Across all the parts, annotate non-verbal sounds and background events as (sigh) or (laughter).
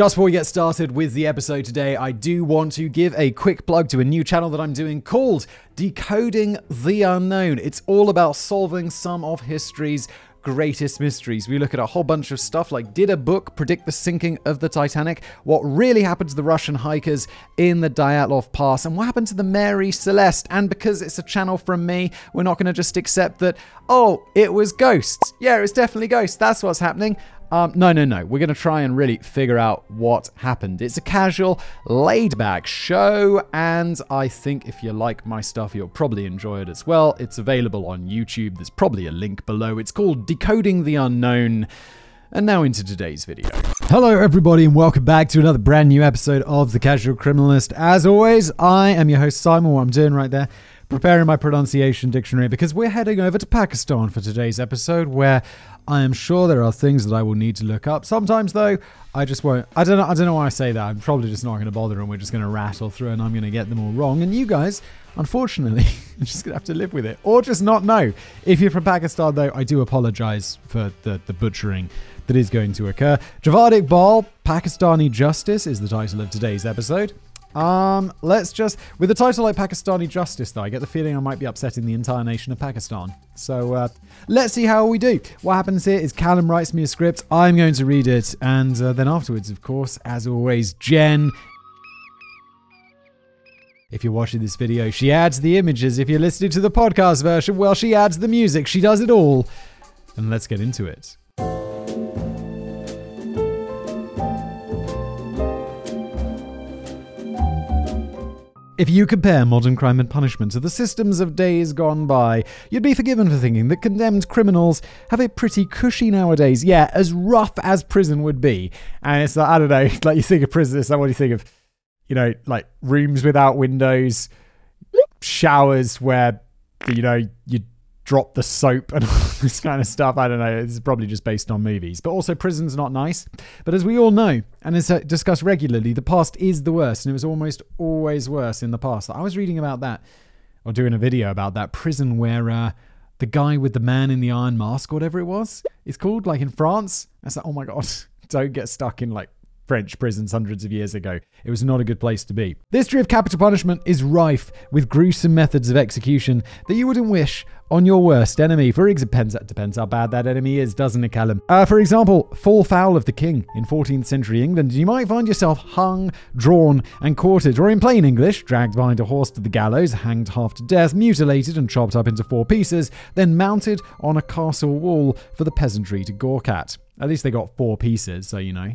Just before we get started with the episode today, I do want to give a quick plug to a new channel that I'm doing called Decoding the Unknown. It's all about solving some of history's greatest mysteries. We look at a whole bunch of stuff like did a book predict the sinking of the Titanic? What really happened to the Russian hikers in the Dyatlov Pass? And what happened to the Mary Celeste? And because it's a channel from me, we're not going to just accept that, oh, it was ghosts. Yeah, it was definitely ghosts. That's what's happening. Um, no, no, no. We're going to try and really figure out what happened. It's a casual, laid back show, and I think if you like my stuff, you'll probably enjoy it as well. It's available on YouTube. There's probably a link below. It's called Decoding the Unknown. And now into today's video. Hello, everybody, and welcome back to another brand new episode of The Casual Criminalist. As always, I am your host, Simon. What I'm doing right there preparing my pronunciation dictionary because we're heading over to Pakistan for today's episode where I am sure there are things that I will need to look up. Sometimes though, I just won't. I don't know. I don't know why I say that. I'm probably just not going to bother, and we're just going to rattle through, and I'm going to get them all wrong. And you guys, unfortunately, (laughs) are just going to have to live with it, or just not know. If you're from Pakistan, though, I do apologize for the the butchering that is going to occur. Javed Iqbal, Pakistani Justice, is the title of today's episode. Um, let's just with a title like Pakistani Justice, though, I get the feeling I might be upsetting the entire nation of Pakistan. So uh, let's see how we do. What happens here is Callum writes me a script. I'm going to read it, and uh, then afterwards, of course, as always, Jen. If you're watching this video, she adds the images. If you're listening to the podcast version, well, she adds the music. She does it all. And let's get into it. If you compare modern crime and punishment to the systems of days gone by, you'd be forgiven for thinking that condemned criminals have it pretty cushy nowadays. Yeah, as rough as prison would be. And it's like, I don't know, (laughs) like you think of prison, it's like what do you think of, you know, like rooms without windows, showers where, you know, you drop the soap and (laughs) all this kind of stuff. I don't know. It's probably just based on movies. But also, prison's not nice. But as we all know, and as discussed regularly, the past is the worst, and it was almost always worse in the past. I was reading about that, or doing a video about that prison where uh, the guy with the man in the iron mask, whatever it was, it's called, like in France. I was like, oh my god, (laughs) don't get stuck in like French prisons hundreds of years ago. It was not a good place to be. The history of capital punishment is rife with gruesome methods of execution that you wouldn't wish on your worst enemy. For example, depends, depends how bad that enemy is, doesn't it, Callum? Uh, for example, fall foul of the king in 14th century England, you might find yourself hung, drawn, and quartered, or in plain English, dragged behind a horse to the gallows, hanged half to death, mutilated and chopped up into four pieces, then mounted on a castle wall for the peasantry to gawk at. At least they got four pieces, so you know.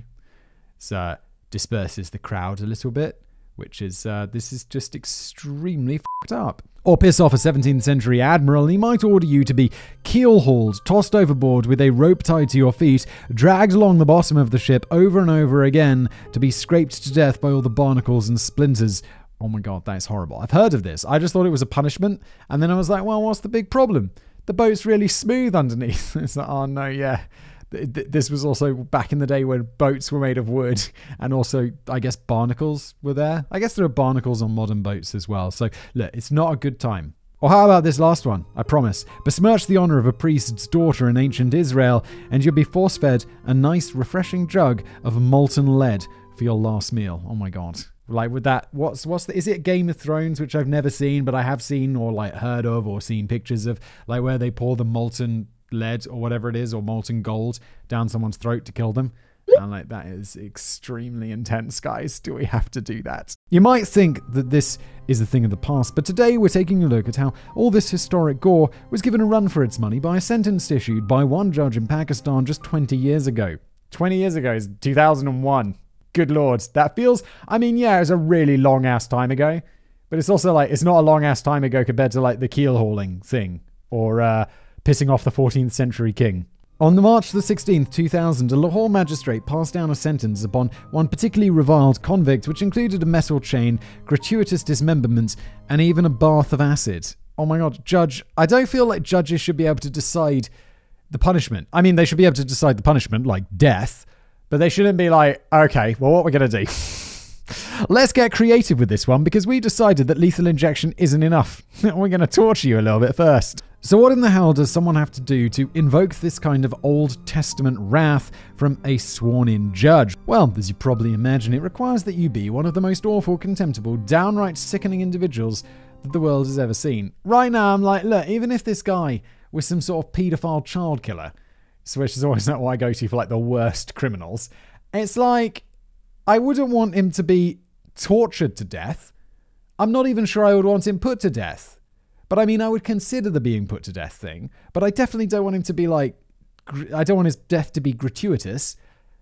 Uh, disperses the crowd a little bit, which is uh, this is just extremely fucked up. Or piss off a 17th century admiral, he might order you to be keel hauled, tossed overboard with a rope tied to your feet, dragged along the bottom of the ship over and over again to be scraped to death by all the barnacles and splinters. Oh my god, that is horrible. I've heard of this. I just thought it was a punishment, and then I was like, well, what's the big problem? The boat's really smooth underneath. (laughs) it's like, oh no, yeah this was also back in the day when boats were made of wood (laughs) and also i guess barnacles were there i guess there are barnacles on modern boats as well so look it's not a good time or how about this last one? I promise. Besmirch the honor of a priest's daughter in ancient Israel, and you'll be force fed a nice, refreshing jug of molten lead for your last meal. Oh my god. Like with that, what's what's the, is it Game of Thrones, which I've never seen, but I have seen or like heard of or seen pictures of, like where they pour the molten lead or whatever it is, or molten gold down someone's throat to kill them. And like that is extremely intense, guys. Do we have to do that? You might think that this is a thing of the past, but today we're taking a look at how all this historic gore was given a run for its money by a sentence issued by one judge in Pakistan just 20 years ago. 20 years ago is 2001. Good lord, that feels. I mean, yeah, it was a really long ass time ago, but it's also like it's not a long ass time ago compared to like the keel hauling thing or uh, pissing off the 14th century king. On March the 16th, 2000, a Lahore magistrate passed down a sentence upon one particularly reviled convict, which included a metal chain, gratuitous dismemberment, and even a bath of acid. Oh my god, judge, I don't feel like judges should be able to decide the punishment. I mean, they should be able to decide the punishment, like death, but they shouldn't be like, okay, well, what we're going to do? (laughs) Let's get creative with this one because we decided that lethal injection isn't enough. (laughs) we're going to torture you a little bit first. So, what in the hell does someone have to do to invoke this kind of Old Testament wrath from a sworn in judge? Well, as you probably imagine, it requires that you be one of the most awful, contemptible, downright sickening individuals that the world has ever seen. Right now, I'm like, look, even if this guy was some sort of paedophile child killer, which is always not what I go to for like the worst criminals, it's like, I wouldn't want him to be tortured to death. I'm not even sure I would want him put to death. But I mean, I would consider the being put to death thing, but I definitely don't want him to be like, I don't want his death to be gratuitous.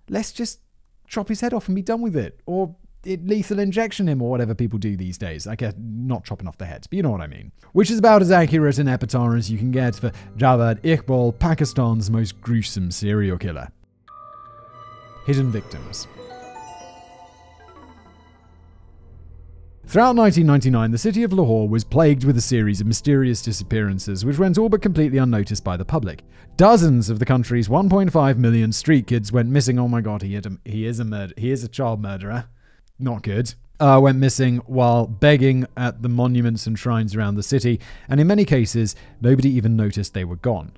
Let's just chop his head off and be done with it. Or it lethal injection him or whatever people do these days. I guess not chopping off the heads, but you know what I mean. Which is about as accurate an epitaph as you can get for Javed Iqbal, Pakistan's most gruesome serial killer. Hidden victims. Throughout 1999, the city of Lahore was plagued with a series of mysterious disappearances, which went all but completely unnoticed by the public. Dozens of the country's 1.5 million street kids went missing. Oh my god, he, a, he is a murder, he is a child murderer. Not good. Uh, went missing while begging at the monuments and shrines around the city, and in many cases, nobody even noticed they were gone.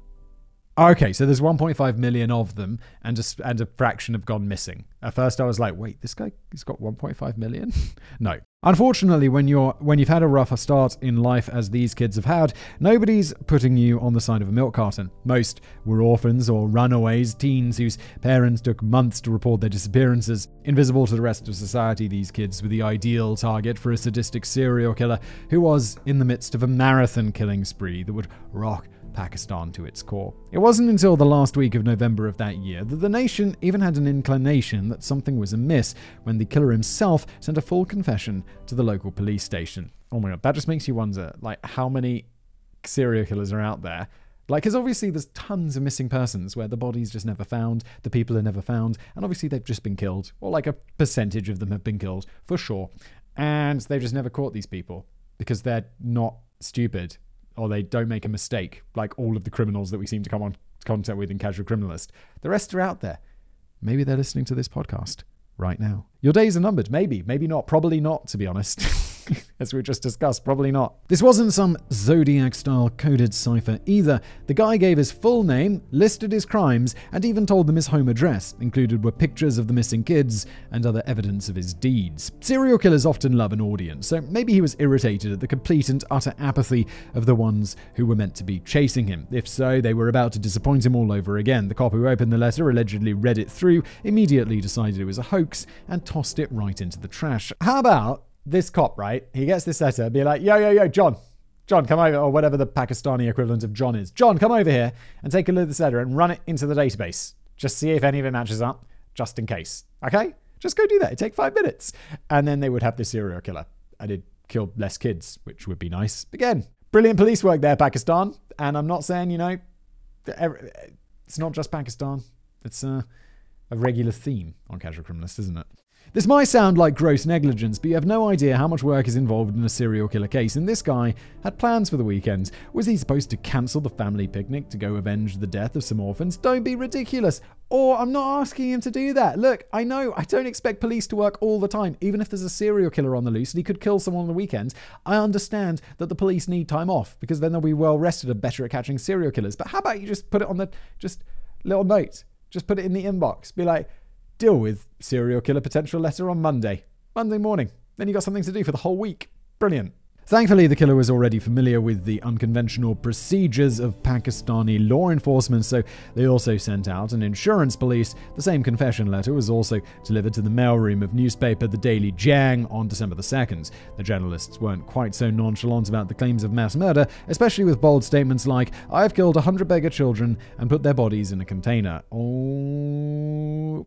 Okay, so there's 1.5 million of them, and a, and a fraction have gone missing. At first, I was like, "Wait, this guy he's got 1.5 million? (laughs) no. Unfortunately, when you're when you've had a rougher start in life as these kids have had, nobody's putting you on the side of a milk carton. Most were orphans or runaways, teens whose parents took months to report their disappearances. Invisible to the rest of society, these kids were the ideal target for a sadistic serial killer who was in the midst of a marathon killing spree that would rock Pakistan to its core. It wasn't until the last week of November of that year that the nation even had an inclination that something was amiss when the killer himself sent a full confession to the local police station. Oh my god, that just makes you wonder like how many serial killers are out there like, because obviously there's tons of missing persons where the body's just never found, the people are never found, and obviously they've just been killed, or like a percentage of them have been killed, for sure. And they've just never caught these people because they're not stupid or they don't make a mistake, like all of the criminals that we seem to come on contact with in Casual Criminalist. The rest are out there. Maybe they're listening to this podcast right now. Your days are numbered. Maybe, maybe not. Probably not, to be honest. (laughs) as we just discussed, probably not. This wasn't some Zodiac style coded cipher either. The guy gave his full name, listed his crimes, and even told them his home address. Included were pictures of the missing kids and other evidence of his deeds. Serial killers often love an audience, so maybe he was irritated at the complete and utter apathy of the ones who were meant to be chasing him. If so, they were about to disappoint him all over again. The cop who opened the letter allegedly read it through, immediately decided it was a hoax, and tossed it right into the trash. How about this cop, right? He gets this letter, be like, yo, yo, yo, John, John, come over, or whatever the Pakistani equivalent of John is. John, come over here and take a look at this letter and run it into the database. Just see if any of it matches up, just in case. Okay? Just go do that. It take five minutes. And then they would have the serial killer. And it killed less kids, which would be nice. Again, brilliant police work there, Pakistan. And I'm not saying, you know, it's not just Pakistan. It's a, a regular theme on Casual Criminalist, isn't it? This might sound like gross negligence, but you have no idea how much work is involved in a serial killer case, and this guy had plans for the weekend. Was he supposed to cancel the family picnic to go avenge the death of some orphans? Don't be ridiculous. Or I'm not asking him to do that. Look, I know I don't expect police to work all the time, even if there's a serial killer on the loose and he could kill someone on the weekends. I understand that the police need time off because then they'll be well rested and better at catching serial killers. But how about you just put it on the just little note? Just put it in the inbox. Be like, Deal with serial killer potential letter on Monday. Monday morning. Then you got something to do for the whole week. Brilliant. Thankfully, the killer was already familiar with the unconventional procedures of Pakistani law enforcement, so they also sent out an insurance police. The same confession letter was also delivered to the mailroom of newspaper The Daily Jang on December the 2nd. The journalists weren't quite so nonchalant about the claims of mass murder, especially with bold statements like, I've killed 100 beggar children and put their bodies in a container. Oh,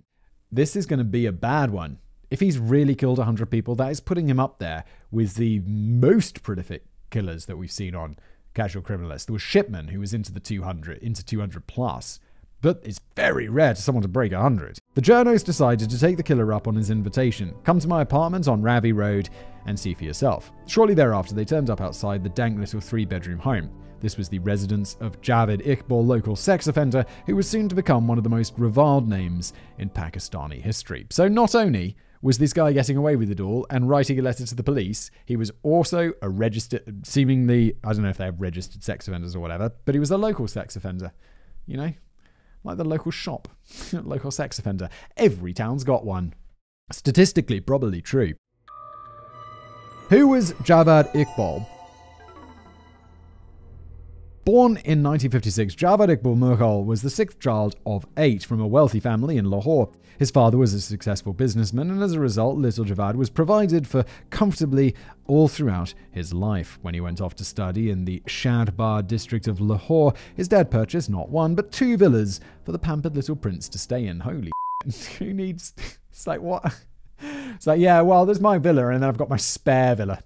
this is going to be a bad one. If he's really killed 100 people, that is putting him up there with the most prolific killers that we've seen on Casual Criminalist. There was Shipman, who was into the 200, into 200 plus. But it's very rare for someone to break 100. The journos decided to take the killer up on his invitation. Come to my apartment on Ravi Road and see for yourself. Shortly thereafter, they turned up outside the dank little three bedroom home. This was the residence of Javed Iqbal, local sex offender, who was soon to become one of the most reviled names in Pakistani history. So not only was this guy getting away with it all and writing a letter to the police. He was also a registered, seemingly, I don't know if they have registered sex offenders or whatever, but he was a local sex offender. You know, like the local shop, (laughs) local sex offender. Every town's got one. Statistically, probably true. Who was Javed Iqbal? Born in 1956, Javed Iqbal Mughal was the sixth child of eight from a wealthy family in Lahore. His father was a successful businessman, and as a result, little Javed was provided for comfortably all throughout his life. When he went off to study in the Shadbagh district of Lahore, his dad purchased not one, but two villas for the pampered little prince to stay in. Holy (laughs) who needs. It's like, what? It's like, yeah, well, there's my villa, and then I've got my spare villa.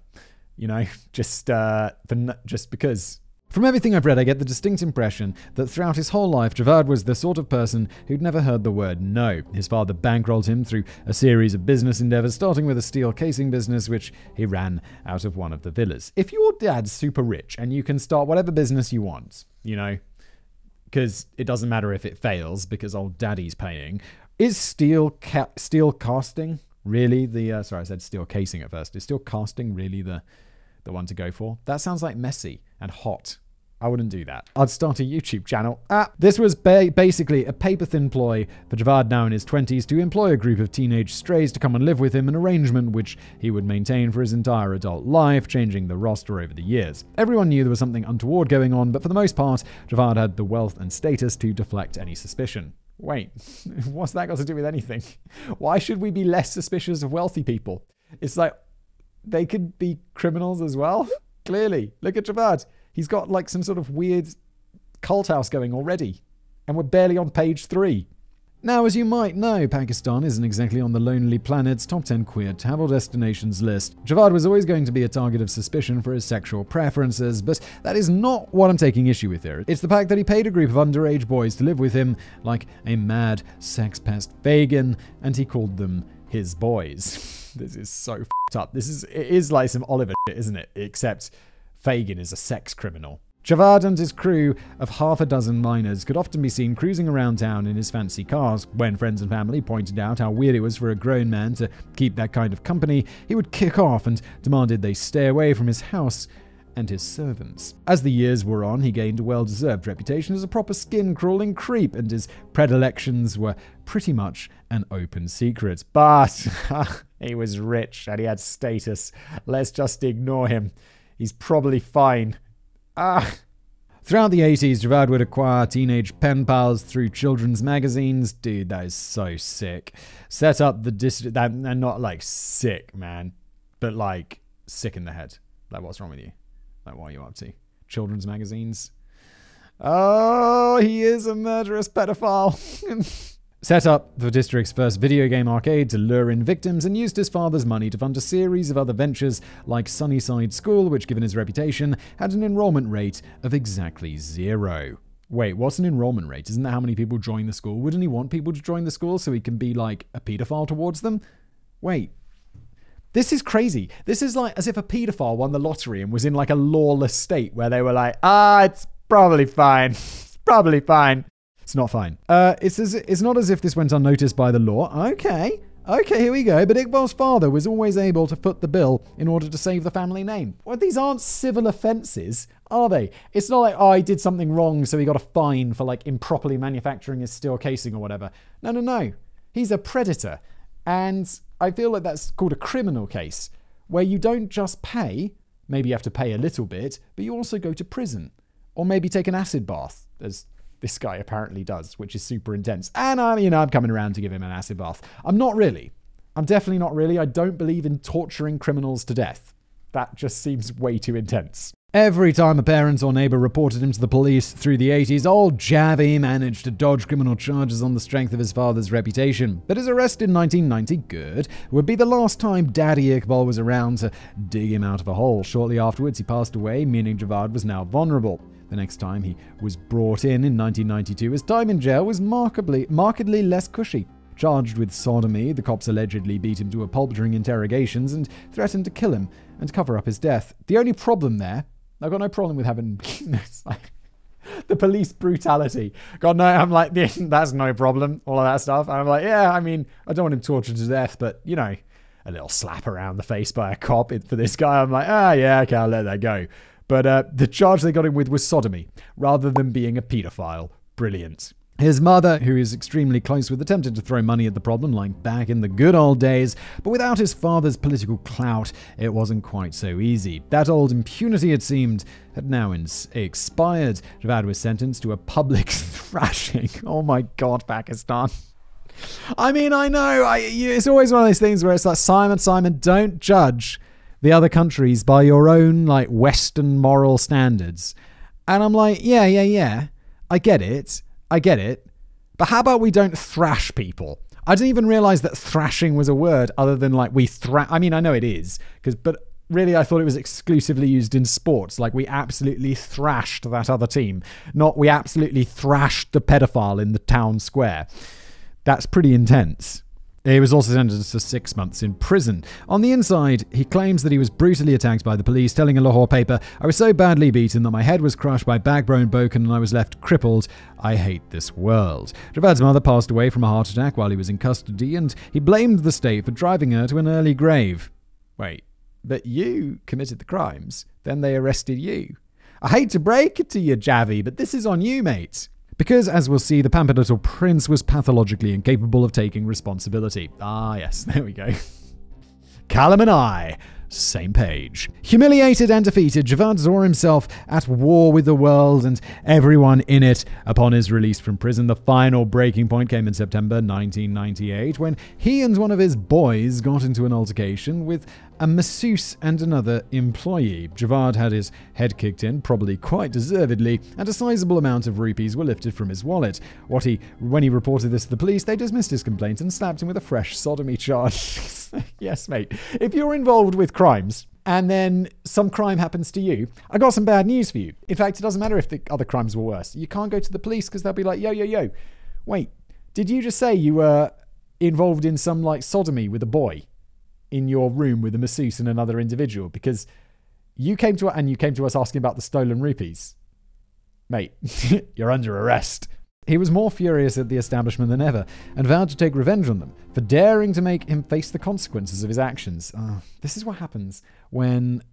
You know, just uh, for, just because from everything I've read, I get the distinct impression that throughout his whole life, Javed was the sort of person who'd never heard the word no. His father bankrolled him through a series of business endeavors, starting with a steel casing business, which he ran out of one of the villas. If your dad's super rich and you can start whatever business you want, you know, because it doesn't matter if it fails because old daddy's paying, is steel ca- steel casting really the uh, sorry I said steel casing at first is steel casting really the the one to go for that sounds like messy and hot I wouldn't do that. I'd start a YouTube channel. Ah, this was ba- basically a paper thin ploy for Javed, now in his 20s, to employ a group of teenage strays to come and live with him, an arrangement which he would maintain for his entire adult life, changing the roster over the years. Everyone knew there was something untoward going on, but for the most part, Javed had the wealth and status to deflect any suspicion. Wait, (laughs) what's that got to do with anything? Why should we be less suspicious of wealthy people? It's like they could be criminals as well. Clearly, look at Javed. He's got like some sort of weird cult house going already. And we're barely on page three. Now, as you might know, Pakistan isn't exactly on the Lonely Planet's top 10 queer travel destinations list. Javed was always going to be a target of suspicion for his sexual preferences, but that is not what I'm taking issue with here. It's the fact that he paid a group of underage boys to live with him like a mad sex pest Fagin, and he called them his boys. (laughs) this is so f***ed up. This is, it is like some Oliver shit, isn't it? Except Fagin is a sex criminal. Javed and his crew of half a dozen miners could often be seen cruising around town in his fancy cars. When friends and family pointed out how weird it was for a grown man to keep that kind of company, he would kick off and demanded they stay away from his house and his servants. As the years wore on, he gained a well deserved reputation as a proper skin crawling creep, and his predilections were pretty much an open secret. But (laughs) he was rich and he had status. Let's just ignore him. He's probably fine. Ah. Throughout the 80s, Javed would acquire teenage pen pals through children's magazines. Dude, that is so sick. Set up the district, that, and not like sick, man, but like sick in the head. Like, what's wrong with you? Like, what are you up to? Children's magazines? Oh, he is a murderous pedophile. (laughs) set up the district's first video game arcade to lure in victims, and used his father's money to fund a series of other ventures like Sunnyside School, which, given his reputation, had an enrollment rate of exactly zero. Wait, what's an enrollment rate? Isn't that how many people join the school? Wouldn't he want people to join the school so he can be like a pedophile towards them? Wait. This is crazy. This is like as if a pedophile won the lottery and was in like a lawless state where they were like, ah, it's probably fine. (laughs) It's probably fine. It's not fine. Uh, it's, as, it's not as if this went unnoticed by the law. Okay. Okay, here we go. But Iqbal's father was always able to foot the bill in order to save the family name. Well, these aren't civil offences, are they? It's not like, oh, he did something wrong, so he got a fine for like improperly manufacturing his steel casing or whatever. No, no, no. He's a predator. And I feel like that's called a criminal case, where you don't just pay, maybe you have to pay a little bit, but you also go to prison. Or maybe take an acid bath, as this guy apparently does, which is super intense. And I'm, you know, I'm coming around to give him an acid bath. I'm not really. I'm definitely not really. I don't believe in torturing criminals to death. That just seems way too intense. Every time a parent or neighbor reported him to the police through the 80s, old Javi managed to dodge criminal charges on the strength of his father's reputation. But his arrest in 1990, good, would be the last time Daddy Iqbal was around to dig him out of a hole. Shortly afterwards, he passed away, meaning Javed was now vulnerable. The next time he was brought in in 1992, his time in jail was markedly, markedly less cushy. Charged with sodomy, the cops allegedly beat him to a pulp during interrogations and threatened to kill him and cover up his death. The only problem there, I've got no problem with having. (laughs) the police brutality. God, no, I'm like, (laughs) that's no problem, all of that stuff. And I'm like, yeah, I mean, I don't want him tortured to death, but, you know, a little slap around the face by a cop for this guy. I'm like, ah, yeah, okay, I'll let that go. But uh, the charge they got him with was sodomy, rather than being a paedophile. Brilliant. His mother, who is extremely close with, attempted to throw money at the problem like back in the good old days, but without his father's political clout, it wasn't quite so easy. That old impunity, it seemed, had now expired. Javed was sentenced to a public (laughs) thrashing. Oh my god, Pakistan. I mean, I know, I, it's always one of those things where it's like, Simon, Simon, don't judge the other countries by your own, like, Western moral standards. And I'm like, yeah, yeah, yeah, I get it. I get it. But how about we don't thrash people? I didn't even realize that thrashing was a word other than like we thrash. I mean, I know it is because, but really, I thought it was exclusively used in sports. Like we absolutely thrashed that other team, not we absolutely thrashed the pedophile in the town square. That's pretty intense. He was also sentenced to six months in prison. On the inside, he claims that he was brutally attacked by the police, telling a Lahore paper, I was so badly beaten that my head was crushed by backbone broken and I was left crippled. I hate this world. Javed's mother passed away from a heart attack while he was in custody, and he blamed the state for driving her to an early grave. Wait, but you committed the crimes, then they arrested you. I hate to break it to you, Javi, but this is on you, mate. Because, as we'll see, the pampered little prince was pathologically incapable of taking responsibility. Ah, yes, (laughs) there we go. Callum and I, same page. Humiliated and defeated, Javed saw himself at war with the world and everyone in it. Upon his release from prison, the final breaking point came in September 1998 when he and one of his boys got into an altercation with a masseuse and another employee. Javed had his head kicked in, probably quite deservedly, and a sizable amount of rupees were lifted from his wallet. What he, when he reported this to the police, they dismissed his complaint and slapped him with a fresh sodomy charge. (laughs) yes, mate. If you're involved with crimes, and then some crime happens to you, I got some bad news for you. In fact, it doesn't matter if the other crimes were worse. You can't go to the police because they'll be like, yo, yo, yo, wait, did you just say you were involved in some like sodomy with a boy? In your room with a masseuse and another individual because you came to and you came to us asking about the stolen rupees. Mate, (laughs) you're under arrest. He was more furious at the establishment than ever and vowed to take revenge on them for daring to make him face the consequences of his actions. Oh, this is what happens when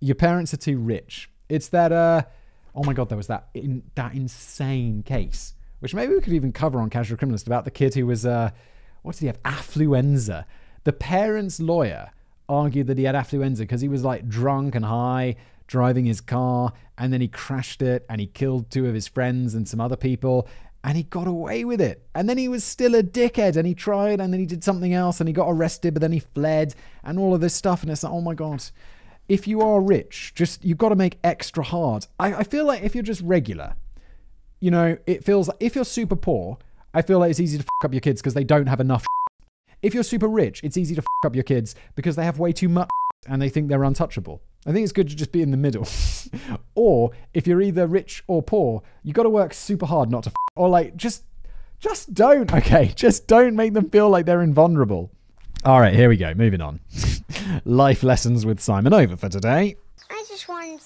your parents are too rich. It's that, uh, oh my god, there was that in, that insane case, which maybe we could even cover on Casual Criminalist about the kid who was, uh, what did he have? Affluenza the parents' lawyer argued that he had affluenza because he was like drunk and high driving his car and then he crashed it and he killed two of his friends and some other people and he got away with it. And then he was still a dickhead and he tried and then he did something else and he got arrested, but then he fled and all of this stuff. And it's like, oh my God. If you are rich, just you've got to make extra hard. I, I feel like if you're just regular, you know, it feels like if you're super poor, I feel like it's easy to fuck up your kids because they don't have enough if you're super rich, it's easy to f up your kids because they have way too much and they think they're untouchable. I think it's good to just be in the middle. (laughs) or if you're either rich or poor, you got to work super hard not to f- or like just just don't. (laughs) Okay, just don't make them feel like they're invulnerable. All right, here we go. Moving on. (laughs) Life lessons with Simon over for today. I just want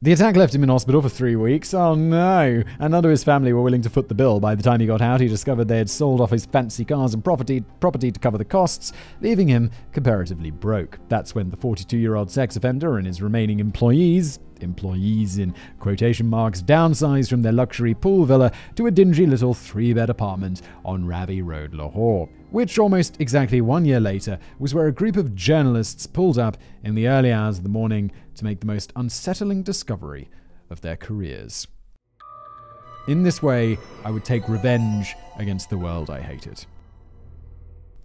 The attack left him in hospital for three weeks. Oh no! And none of his family were willing to foot the bill. By the time he got out, he discovered they had sold off his fancy cars and property, property to cover the costs, leaving him comparatively broke. That's when the 42 year old sex offender and his remaining employees employees in quotation marks downsized from their luxury pool villa to a dingy little three bed apartment on Ravi Road, Lahore. Which almost exactly one year later was where a group of journalists pulled up in the early hours of the morning to make the most unsettling discovery of their careers. In this way, I would take revenge against the world I hated.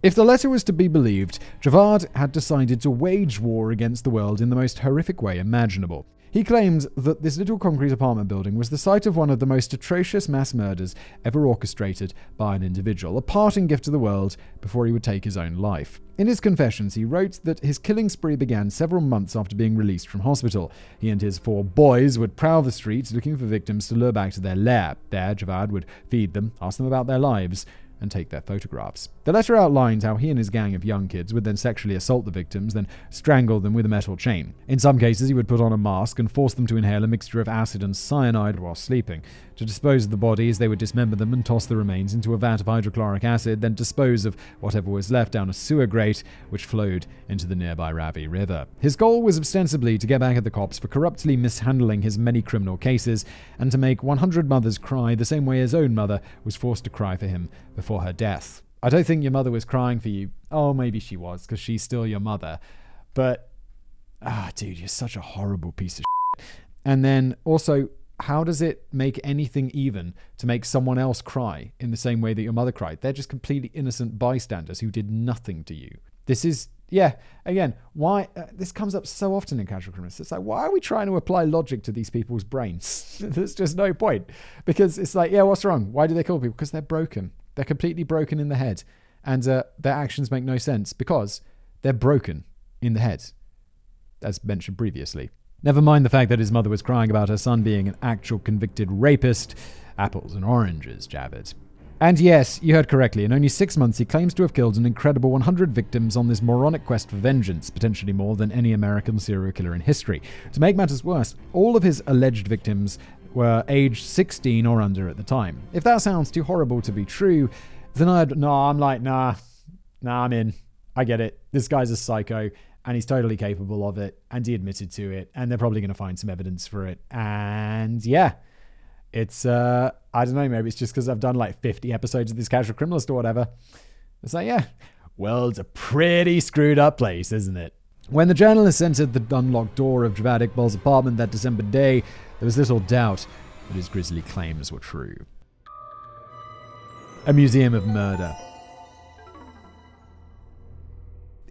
If the letter was to be believed, Javed had decided to wage war against the world in the most horrific way imaginable. He claimed that this little concrete apartment building was the site of one of the most atrocious mass murders ever orchestrated by an individual, a parting gift to the world before he would take his own life. In his confessions, he wrote that his killing spree began several months after being released from hospital. He and his four boys would prowl the streets looking for victims to lure back to their lair. There, Javed would feed them, ask them about their lives, and take their photographs. The letter outlines how he and his gang of young kids would then sexually assault the victims, then strangle them with a metal chain. In some cases, he would put on a mask and force them to inhale a mixture of acid and cyanide while sleeping. To dispose of the bodies, they would dismember them and toss the remains into a vat of hydrochloric acid, then dispose of whatever was left down a sewer grate, which flowed into the nearby Ravi River. His goal was ostensibly to get back at the cops for corruptly mishandling his many criminal cases and to make 100 mothers cry the same way his own mother was forced to cry for him before her death. I don't think your mother was crying for you. Oh, maybe she was, because she's still your mother. But, ah, dude, you're such a horrible piece of shit. And then also, how does it make anything even to make someone else cry in the same way that your mother cried? They're just completely innocent bystanders who did nothing to you. This is, yeah, again, why? Uh, this comes up so often in Casual Criminalist. It's like, why are we trying to apply logic to these people's brains? (laughs) There's just no point. Because it's like, yeah, what's wrong? Why do they kill people? Because they're broken. They're completely broken in the head. And uh, their actions make no sense because they're broken in the head, as mentioned previously. Never mind the fact that his mother was crying about her son being an actual convicted rapist. Apples and oranges, Javed. And yes, you heard correctly. In only six months, he claims to have killed an incredible 100 victims on this moronic quest for vengeance, potentially more than any American serial killer in history. To make matters worse, all of his alleged victims were aged 16 or under at the time. If that sounds too horrible to be true, then I'd. No, I'm like, nah, nah, I'm in. I get it. This guy's a psycho and he's totally capable of it, and he admitted to it, and they're probably going to find some evidence for it. And yeah, it's uh, I don't know, maybe it's just because I've done like 50 episodes of this casual criminalist or whatever. It's like, yeah, it's a pretty screwed up place, isn't it? When the journalists entered the unlocked door of Javed Iqbal's apartment that December day, there was little doubt that his grisly claims were true. A museum of murder.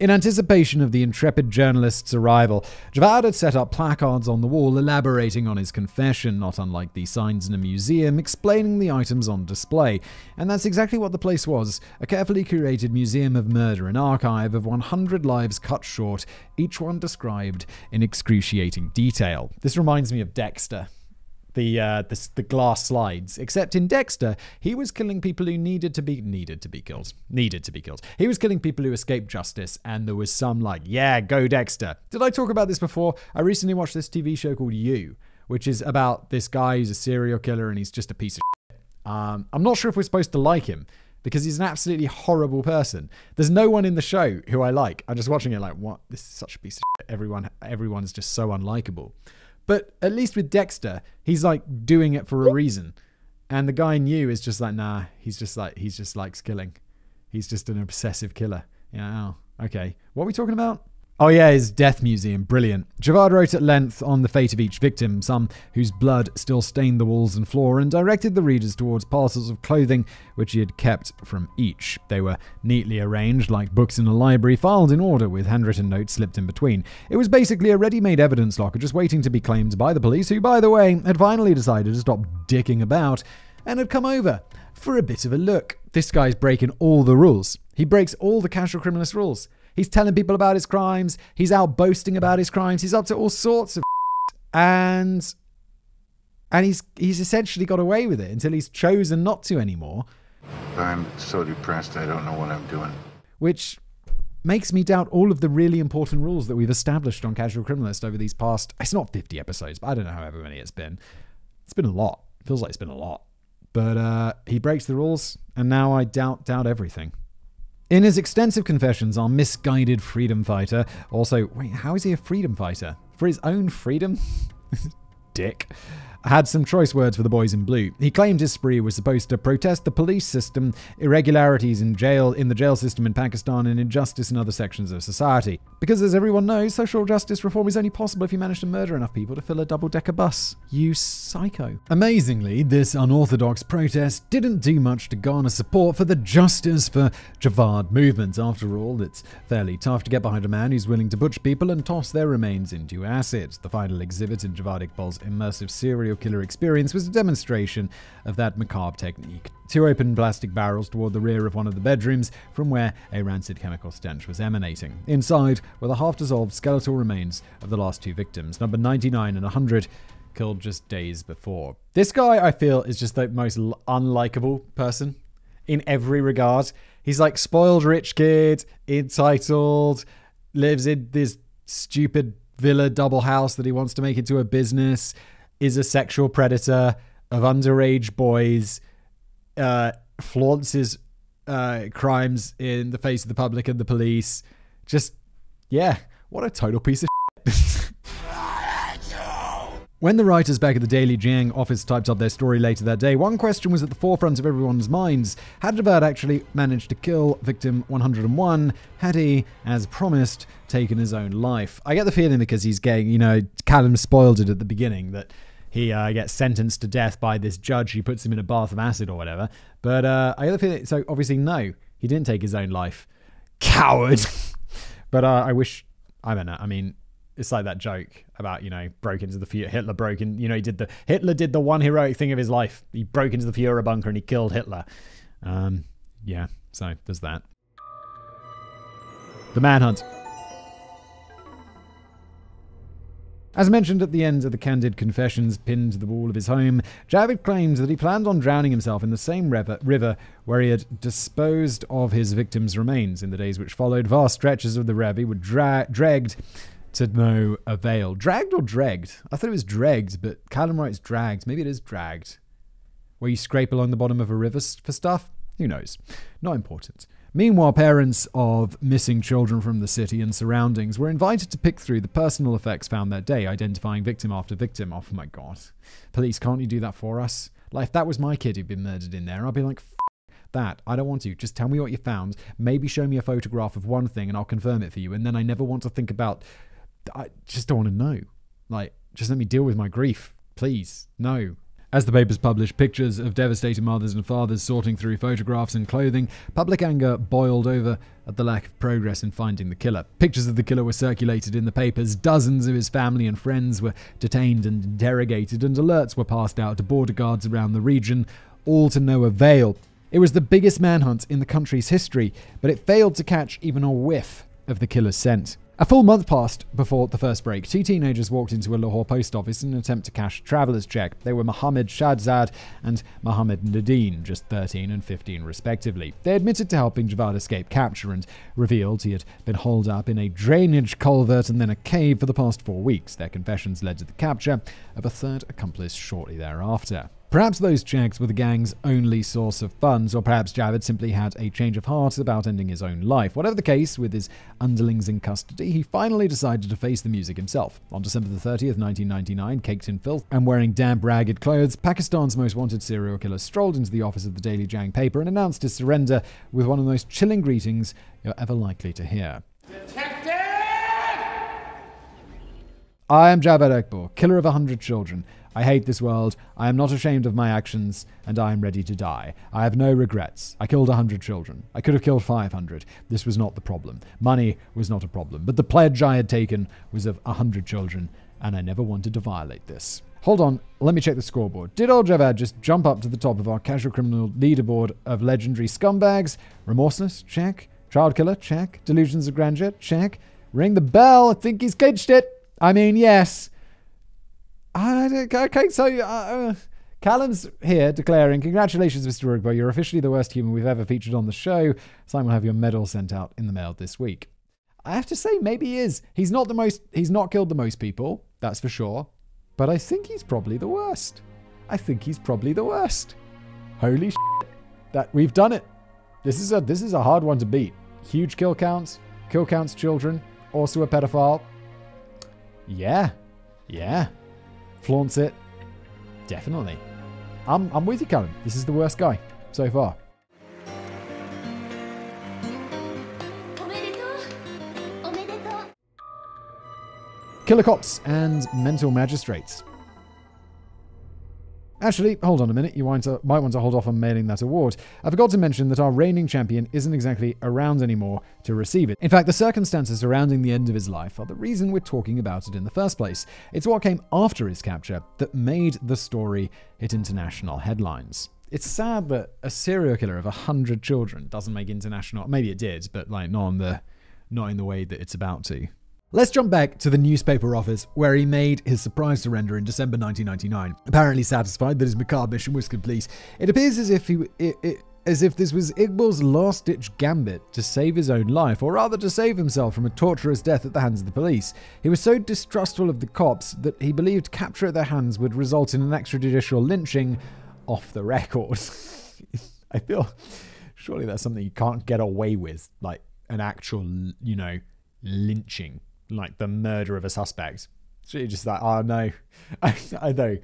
In anticipation of the intrepid journalist's arrival, Javed had set up placards on the wall elaborating on his confession, not unlike the signs in a museum explaining the items on display. And that's exactly what the place was a carefully curated museum of murder, an archive of 100 lives cut short, each one described in excruciating detail. This reminds me of Dexter the, uh, the the glass slides. Except in Dexter, he was killing people who needed to be needed to be killed. Needed to be killed. He was killing people who escaped justice, and there was some like, yeah, go Dexter. Did I talk about this before? I recently watched this TV show called You, which is about this guy who's a serial killer and he's just a piece of shit. Um, I'm not sure if we're supposed to like him because he's an absolutely horrible person. There's no one in the show who I like. I'm just watching it like, what? This is such a piece of shit. Everyone, everyone's just so unlikable. But at least with Dexter, he's like doing it for a reason. And the guy you is just like, nah, he's just like, he's just likes killing. He's just an obsessive killer. Yeah, oh, okay. What are we talking about? Oh, yeah, his death museum. Brilliant. Javed wrote at length on the fate of each victim, some whose blood still stained the walls and floor, and directed the readers towards parcels of clothing which he had kept from each. They were neatly arranged like books in a library, filed in order with handwritten notes slipped in between. It was basically a ready made evidence locker just waiting to be claimed by the police, who, by the way, had finally decided to stop dicking about and had come over for a bit of a look. This guy's breaking all the rules. He breaks all the casual criminalist rules. He's telling people about his crimes. He's out boasting about his crimes. He's up to all sorts of (laughs) and and he's he's essentially got away with it until he's chosen not to anymore. I'm so depressed I don't know what I'm doing. Which makes me doubt all of the really important rules that we've established on Casual Criminalist over these past it's not 50 episodes, but I don't know however many it's been. It's been a lot. It feels like it's been a lot. But uh, he breaks the rules, and now I doubt doubt everything. In his extensive confessions, our misguided freedom fighter also. Wait, how is he a freedom fighter? For his own freedom? (laughs) Dick had some choice words for the boys in blue. He claimed his spree was supposed to protest the police system, irregularities in jail in the jail system in Pakistan, and injustice in other sections of society. Because as everyone knows, social justice reform is only possible if you manage to murder enough people to fill a double-decker bus. You psycho. Amazingly, this unorthodox protest didn't do much to garner support for the Justice for Javed movement. After all, it's fairly tough to get behind a man who's willing to butcher people and toss their remains into acid. The final exhibit in Javed Iqbal's immersive serial killer experience was a demonstration of that macabre technique. Two open plastic barrels toward the rear of one of the bedrooms, from where a rancid chemical stench was emanating. Inside were the half dissolved skeletal remains of the last two victims, number 99 and 100, killed just days before. This guy, I feel, is just the most unlikable person in every regard. He's like spoiled rich kid, entitled, lives in this stupid villa double house that he wants to make into a business, is a sexual predator of underage boys, uh, flaunts his uh, crimes in the face of the public and the police. Just, yeah, what a total piece of. (laughs) When the writers back at the Daily Jang office typed up their story later that day, one question was at the forefront of everyone's minds. Had Javed actually managed to kill victim 101? Had he, as promised, taken his own life? I get the feeling because he's getting, you know, Callum spoiled it at the beginning that he uh, gets sentenced to death by this judge who puts him in a bath of acid or whatever. But uh, I the feeling, so obviously, no, he didn't take his own life. Coward! (laughs) but uh, I wish, I don't know, I mean, it's like that joke about you know broke into the Fuhrer. Hitler broke in. You know he did the Hitler did the one heroic thing of his life. He broke into the Fuhrer bunker and he killed Hitler. Um, yeah, so there's that. The manhunt. As mentioned at the end of the candid confessions pinned to the wall of his home, Javed claimed that he planned on drowning himself in the same river, river where he had disposed of his victims' remains. In the days which followed, vast stretches of the Ravi were dra- dragged to no avail. Dragged or dragged? I thought it was dragged, but Callum writes dragged. Maybe it is dragged. Where you scrape along the bottom of a river for stuff? Who knows? Not important. Meanwhile, parents of missing children from the city and surroundings were invited to pick through the personal effects found that day, identifying victim after victim. Oh my god. Police, can't you do that for us? Like, if that was my kid who'd been murdered in there, I'd be like, that. I don't want to. Just tell me what you found. Maybe show me a photograph of one thing and I'll confirm it for you. And then I never want to think about. I just don't want to know. Like, just let me deal with my grief. Please. No. As the papers published pictures of devastated mothers and fathers sorting through photographs and clothing, public anger boiled over at the lack of progress in finding the killer. Pictures of the killer were circulated in the papers, dozens of his family and friends were detained and interrogated, and alerts were passed out to border guards around the region, all to no avail. It was the biggest manhunt in the country's history, but it failed to catch even a whiff of the killer's scent. A full month passed before the first break. Two teenagers walked into a Lahore post office in an attempt to cash a traveller's check. They were Mohammed Shahzad and Mohammed Nadeem, just 13 and 15 respectively. They admitted to helping Javed escape capture and revealed he had been holed up in a drainage culvert and then a cave for the past four weeks. Their confessions led to the capture of a third accomplice shortly thereafter. Perhaps those checks were the gang's only source of funds, or perhaps Javed simply had a change of heart about ending his own life. Whatever the case, with his underlings in custody, he finally decided to face the music himself. On December the 30th, 1999, caked in filth and wearing damp, ragged clothes, Pakistan's most wanted serial killer strolled into the office of the Daily Jang paper and announced his surrender with one of the most chilling greetings you're ever likely to hear. Detective! I am Javed Akbar, killer of a hundred children. I hate this world. I am not ashamed of my actions, and I am ready to die. I have no regrets. I killed a hundred children. I could have killed 500. This was not the problem. Money was not a problem. But the pledge I had taken was of a hundred children, and I never wanted to violate this. Hold on, let me check the scoreboard. Did old Javed just jump up to the top of our casual criminal leaderboard of legendary scumbags? Remorseless? Check. Child killer? Check. Delusions of grandeur? Check. Ring the bell. I think he's clinched it. I mean, yes. Okay, so uh, Callum's here declaring, Congratulations, Mr. Rugbo. You're officially the worst human we've ever featured on the show. Simon will have your medal sent out in the mail this week. I have to say, maybe he is. He's not the most, he's not killed the most people, that's for sure. But I think he's probably the worst. I think he's probably the worst. Holy shit. That we've done it. This is a this is a hard one to beat. Huge kill counts, kill counts children, also a pedophile. Yeah. Yeah flaunts it. Definitely. I'm, I'm with you, Callum. This is the worst guy so far. Killer cops and mental magistrates. Actually, hold on a minute. You might, want to hold off on mailing that award. I forgot to mention that our reigning champion isn't exactly around anymore to receive it. In fact, the circumstances surrounding the end of his life are the reason we're talking about it in the first place. It's what came after his capture that made the story hit international headlines. It's sad that a serial killer of a hundred children doesn't make international. Maybe it did, but like not in the not in the way that it's about to. Let's jump back to the newspaper office where he made his surprise surrender in December 1999. Apparently satisfied that his macabre mission was complete, it appears as if he it, it as if this was Iqbal's last ditch gambit to save his own life, or rather to save himself from a torturous death at the hands of the police. He was so distrustful of the cops that he believed capture at their hands would result in an extrajudicial lynching off the record. (laughs) I feel surely that's something you can't get away with, like an actual, you know, lynching, like the murder of a suspect. So you're just like, oh no, I, (laughs) I know.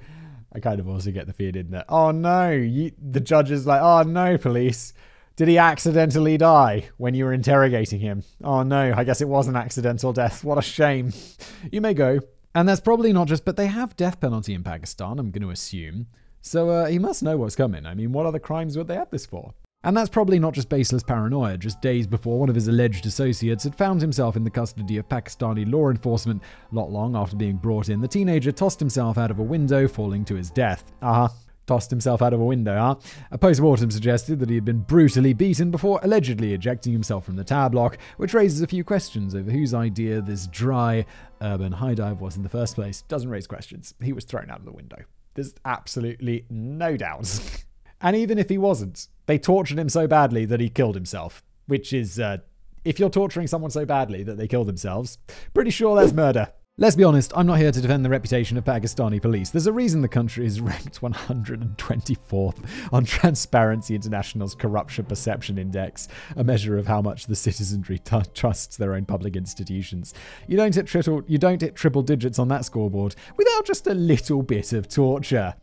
I kind of also get the feeling that, oh no, you, the judge is like, oh no, police. Did he accidentally die when you were interrogating him? Oh no, I guess it was an accidental death. What a shame. (laughs) You may go. And that's probably not just, but they have death penalty in Pakistan, I'm going to assume. So uh, he must know what's coming. I mean, what other crimes would they have this for? And that's probably not just baseless paranoia. Just days before, one of his alleged associates had found himself in the custody of Pakistani law enforcement. Not long after being brought in, the teenager tossed himself out of a window, falling to his death. Ah, uh-huh. tossed himself out of a window, huh? A post mortem suggested that he had been brutally beaten before allegedly ejecting himself from the tower block, which raises a few questions over whose idea this dry, urban high dive was in the first place. Doesn't raise questions. He was thrown out of the window. There's absolutely no doubt. (laughs) and even if he wasn't, they tortured him so badly that he killed himself, which is, uh, if you're torturing someone so badly that they kill themselves, pretty sure that's murder. Let's be honest, I'm not here to defend the reputation of Pakistani police. There's a reason the country is (laughs) ranked 124th on Transparency International's Corruption Perception Index, a measure of how much the citizenry t- trusts their own public institutions. You don't hit triple, you don't hit triple digits on that scoreboard without just a little bit of torture.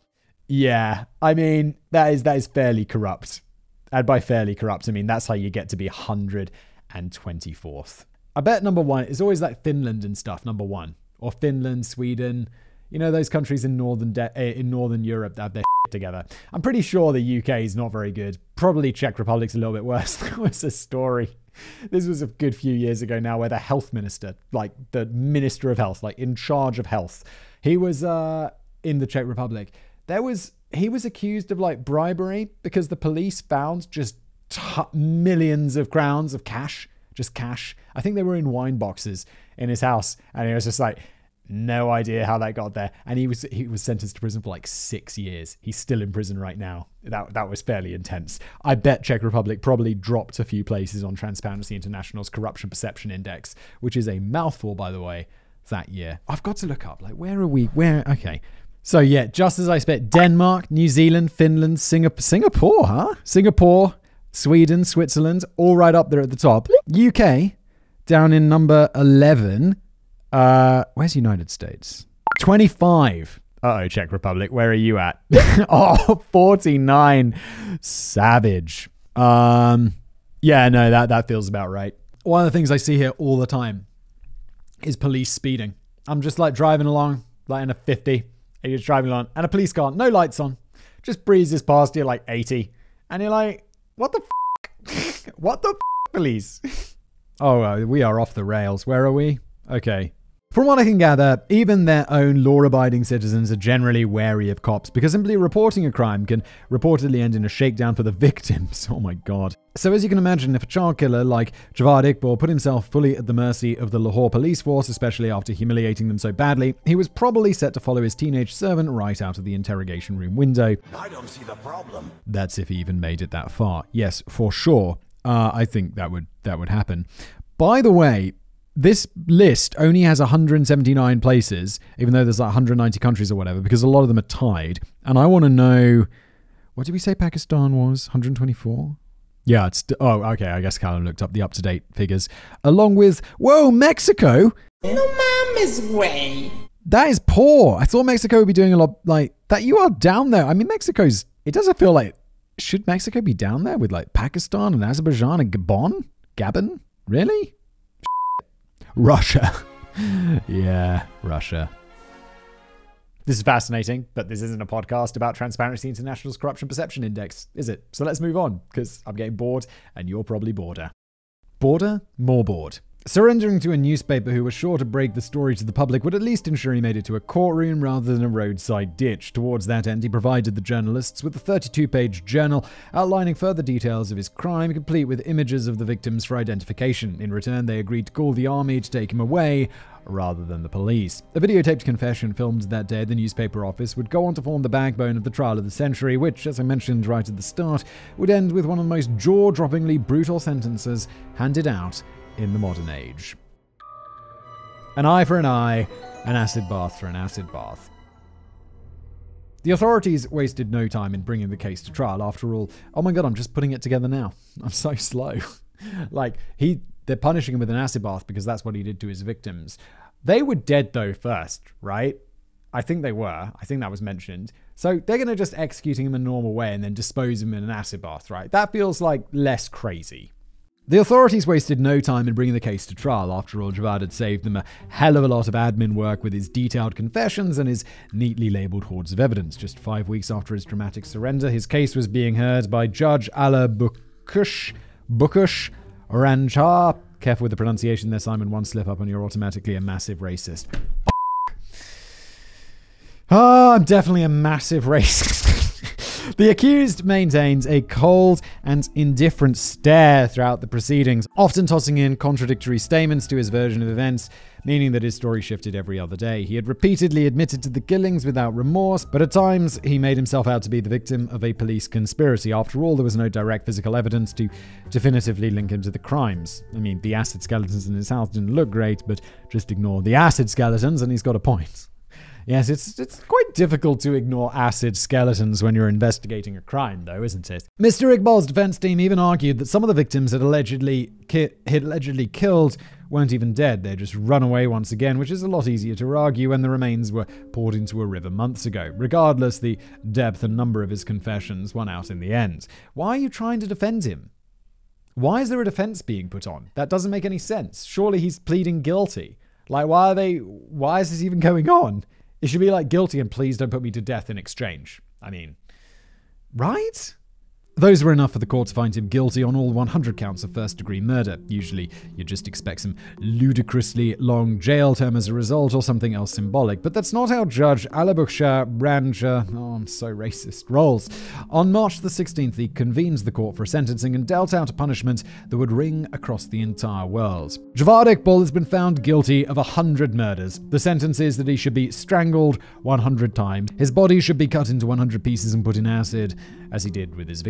Yeah, I mean that is that is fairly corrupt, and by fairly corrupt I mean that's how you get to be 124th. I bet number one is always like Finland and stuff. Number one or Finland, Sweden, you know those countries in northern de- eh, in northern Europe that have their together. I'm pretty sure the UK is not very good. Probably Czech Republic's a little bit worse. (laughs) there was a story. This was a good few years ago now, where the health minister, like the minister of health, like in charge of health, he was uh, in the Czech Republic. There was he was accused of like bribery because the police found just t- millions of crowns of cash, just cash. I think they were in wine boxes in his house, and he was just like, no idea how that got there. And he was he was sentenced to prison for like six years. He's still in prison right now. That that was fairly intense. I bet Czech Republic probably dropped a few places on Transparency International's Corruption Perception Index, which is a mouthful, by the way. That year, I've got to look up. Like, where are we? Where? Okay, so yeah, just as I expect, Denmark, New Zealand, Finland, Singapore, Singapore, huh? Singapore, Sweden, Switzerland, all right up there at the top. UK down in number eleven. Uh, where's United States? Twenty-five. Uh-oh, Czech Republic, where are you at? (laughs) oh, 49. Savage. Um, yeah, no, that, that feels about right. One of the things I see here all the time is police speeding. I'm just like driving along, like in a 50, and you're driving along, and a police car, no lights on, just breezes past you like 80. And you're like, what the f? (laughs) what the f, police? (laughs) oh, uh, we are off the rails. Where are we? Okay. From what I can gather, even their own law abiding citizens are generally wary of cops because simply reporting a crime can reportedly end in a shakedown for the (laughs) victims. Oh my god. So, as you can imagine, if a child killer like Javed Iqbal put himself fully at the mercy of the Lahore police force, especially after humiliating them so badly, he was probably set to follow his teenage servant right out of the interrogation room window. I don't see the problem. That's if he even made it that far. Yes, for sure. Uh, I think that would that would happen. By the way, this list only has 179 places, even though there's like 190 countries or whatever, because a lot of them are tied. And I want to know what did we say Pakistan was? 124? Yeah, it's. Oh, okay. I guess Callum looked up the up to date figures. Along with, whoa, Mexico! No mama's way. That is poor. I thought Mexico would be doing a lot like that. You are down there. I mean, Mexico's. It doesn't feel like. Should Mexico be down there with like Pakistan and Azerbaijan and Gabon? Gabon? Really? Russia. (laughs) yeah, Russia. This is fascinating, but this isn't a podcast about Transparency International's Corruption Perception Index, is it? So let's move on, because I'm getting bored, and you're probably border. Border? More bored. Surrendering to a newspaper who was sure to break the story to the public would at least ensure he made it to a courtroom rather than a roadside ditch. Towards that end, he provided the journalists with a 32 page journal outlining further details of his crime, complete with images of the victims for identification. In return, they agreed to call the army to take him away rather than the police. A videotaped confession filmed that day at the newspaper office would go on to form the backbone of the trial of the century, which, as I mentioned right at the start, would end with one of the most jaw droppingly brutal sentences handed out in the modern age. An eye for an eye, an acid bath for an acid bath. The authorities wasted no time in bringing the case to trial. After all, oh my god, I'm just putting it together now. (laughs) I'm so slow. (laughs) like he, they're punishing him with an acid bath because that's what he did to his victims. They were dead though first, right? I think they were. I think that was mentioned. So they're going to just execute him in a normal way and then dispose him in an acid bath, right? That feels like less crazy. The authorities wasted no time in bringing the case to trial. After all, Javed had saved them a hell of a lot of admin work with his detailed confessions and his neatly labeled hordes of evidence. Just five weeks after his dramatic surrender, his case was being heard by Judge Ala Bukush, Bukush Ranchar. Careful with the pronunciation there, Simon. One slip up and you're automatically a massive racist. (laughs) Ah, oh, I'm definitely a massive (laughs) racist. The accused maintains a cold and indifferent stare throughout the proceedings, often tossing in contradictory statements to his version of events, meaning that his story shifted every other day. He had repeatedly admitted to the killings without remorse, but at times he made himself out to be the victim of a police conspiracy. After all, there was no direct physical evidence to definitively link him to the crimes. I mean, the acid skeletons in his house didn't look great, but just ignore the acid skeletons and he's got a point. Yes, it's it's quite difficult to ignore acid skeletons when you're investigating a crime, though, isn't it? Mr. Iqbal's defense team even argued that some of the victims had allegedly ki- had allegedly killed weren't even dead; they just run away once again, which is a lot easier to argue when the remains were poured into a river months ago. Regardless, the depth and number of his confessions won out in the end. Why are you trying to defend him? Why is there a defense being put on? That doesn't make any sense. Surely he's pleading guilty. Like, why are they? Why is this even going on? It should be like guilty and please don't put me to death in exchange. I mean, right? Those were enough for the court to find him guilty on all 100 counts of first degree murder. Usually, you just expect some ludicrously long jail term as a result or something else symbolic, but that's not how Judge Alabuksha Branja, oh, I'm so racist, rolls. On March the 16th, he convenes the court for sentencing and dealt out a punishment that would ring across the entire world. Javed Iqbal has been found guilty of 100 murders. The sentence is that he should be strangled 100 times, his body should be cut into 100 pieces and put in acid, as he did with his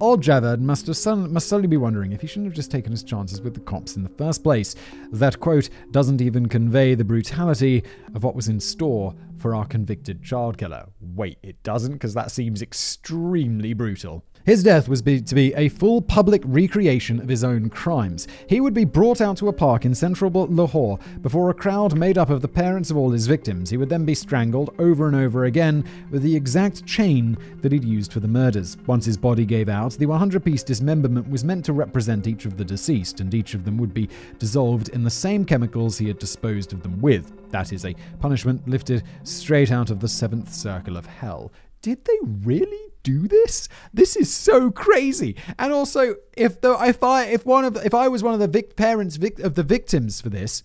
Old Javed must, have son- must suddenly be wondering if he shouldn't have just taken his chances with the cops in the first place. That quote doesn't even convey the brutality of what was in store for our convicted child killer. Wait, it doesn't? Because that seems extremely brutal. His death was be, to be a full public recreation of his own crimes. He would be brought out to a park in central Lahore before a crowd made up of the parents of all his victims. He would then be strangled over and over again with the exact chain that he'd used for the murders. Once his body gave out, the 100 piece dismemberment was meant to represent each of the deceased, and each of them would be dissolved in the same chemicals he had disposed of them with. That is a punishment lifted straight out of the seventh circle of hell. Did they really do this? This is so crazy. And also, if the if I if one of if I was one of the vic- parents vic- of the victims for this,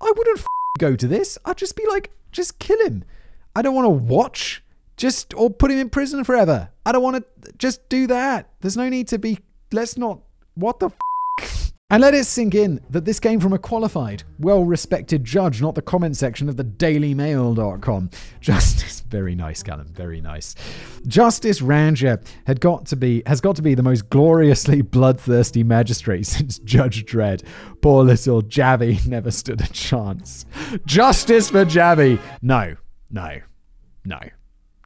I wouldn't go to this. I'd just be like, just kill him. I don't want to watch. Just or put him in prison forever. I don't want to just do that. There's no need to be. Let's not. What the. F- and let it sink in that this came from a qualified, well respected judge, not the comment section of the dailymail.com. (laughs) Justice, very nice, Callum, very nice. Justice Ranger had got to be, has got to be the most gloriously (laughs) bloodthirsty magistrate since Judge Dredd. Poor little Javi (laughs) never stood a chance. Justice for Javi! No, no, no,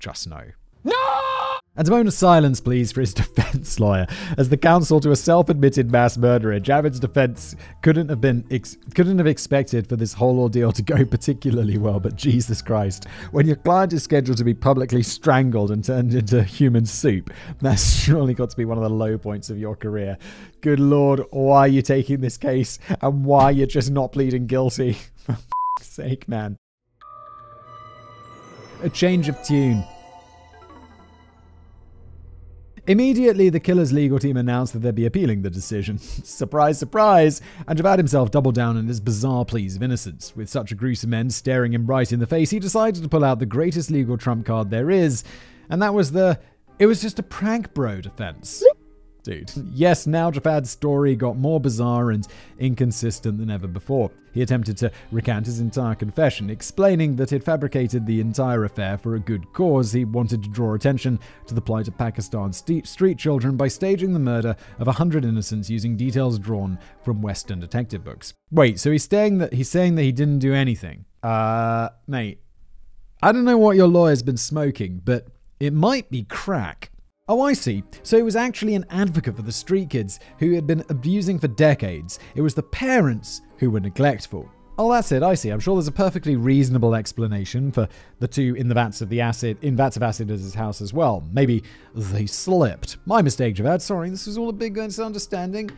just no. no. And a moment of silence, please, for his (laughs) defense lawyer. As the counsel to a self-admitted mass murderer, Javed's defense couldn't have been ex- couldn't have expected for this whole ordeal to go (laughs) particularly well. But Jesus Christ, when your client is scheduled to be publicly strangled and turned into human soup, that's (laughs) surely got to be one of the low points of your career. Good Lord, why are you taking this case, and why you're just not pleading guilty? For sake, man. A change of tune. Immediately, the killer's legal team announced that they'd be appealing the decision. (laughs) surprise, surprise! And Javed himself doubled down on his bizarre pleas of innocence. With such a gruesome end staring him right in the face, he decided to pull out the greatest legal trump card there is, and that was the it was just a prank bro defense. Dude. (laughs) Yes, now Javed's story got more bizarre and inconsistent than ever before. He attempted to recant his entire confession, explaining that he'd fabricated the entire affair for a good cause. He wanted to draw attention to the plight of Pakistan's st- street children by staging the murder of a hundred innocents using details drawn from Western detective books. Wait, so he's saying that he's saying that he didn't do anything? Uh, mate, I don't know what your lawyer's been smoking, but it might be crack. Oh, I see. So he was actually an advocate for the street kids who had been abusing for decades. It was the parents who were neglectful. Oh, that's it. I see. I'm sure there's a perfectly reasonable explanation for the two in the vats of the acid, in vats of acid at his house as well. Maybe they slipped. My mistake, Javed. Sorry, this was all a big misunderstanding.